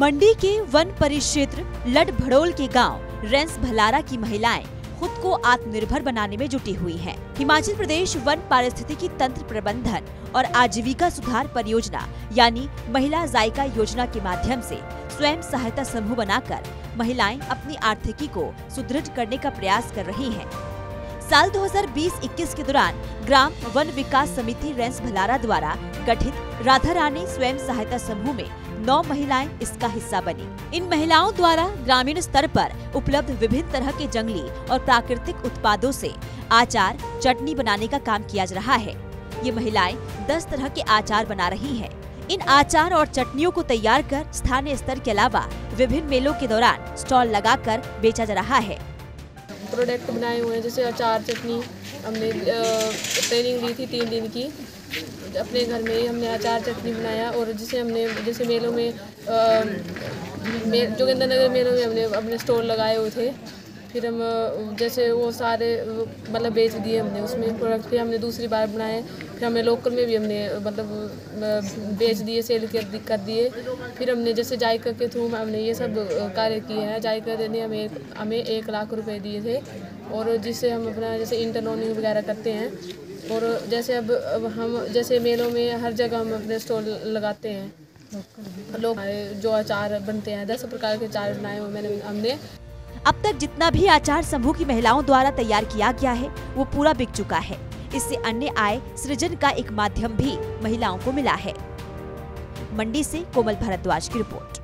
मंडी के वन परिक्षेत्र लड भड़ोल के गाँव रेंस भलारा की महिलाएँ खुद को आत्मनिर्भर बनाने में जुटी हुई हैं। हिमाचल प्रदेश वन पारिस्थितिकी तंत्र प्रबंधन और आजीविका सुधार परियोजना, यानी महिला जायका योजना के माध्यम से स्वयं सहायता समूह बनाकर महिलाएँ अपनी आर्थिकी को सुदृढ़ करने का प्रयास कर रही हैं। साल 2020-21 के दौरान ग्राम वन विकास समिति रेंस भलारा द्वारा गठित राधा रानी स्वयं सहायता समूह में नौ महिलाएँ इसका हिस्सा बनी। इन महिलाओं द्वारा ग्रामीण स्तर पर उपलब्ध विभिन्न तरह के जंगली और प्राकृतिक उत्पादों से आचार, चटनी बनाने का काम किया जा रहा है। ये महिलाएँ 10 तरह के आचार बना रही हैं। इन आचार और चटनियों को तैयार कर स्थानीय स्तर के अलावा विभिन्न मेलों के दौरान स्टॉल लगाकर बेचा जा रहा है। प्रोडक्ट बनाए हुए हैं, जैसे अचार चटनी हमने ट्रेनिंग दी थी तीन दिन की। अपने घर में ही हमने अचार चटनी बनाया और जिसे हमने, जैसे मेलों में जोगिंदर नगर मेलों में हमने अपने स्टोर लगाए हुए थे। फिर हम जैसे वो सारे मतलब बेच दिए हमने उसमें प्रोडक्ट फिर हमने दूसरी बार बनाए फिर हमने लोकल में भी हमने मतलब बेच दिए सेल कर कर दिए। फिर हमने जैसे जायका के थ्रू हमने ये सब कार्य किए हैं। जायका ने हमें हमें एक लाख रुपए दिए थे। और जिससे हम अपना जैसे इंटरनोनिंग वगैरह करते हैं। और जैसे अब, अब हम जैसे मेलों में हर जगह हम अपने स्टॉल लगाते हैं। लोग जो अचार बनते हैं दस प्रकार के अचार बनाए हुए मैंने हमने। अब तक जितना भी आचार समूह की महिलाओं द्वारा तैयार किया गया है, वो पूरा बिक चुका है। इससे अन्य आय सृजन का एक माध्यम भी महिलाओं को मिला है। मंडी से कोमल भारद्वाज की रिपोर्ट।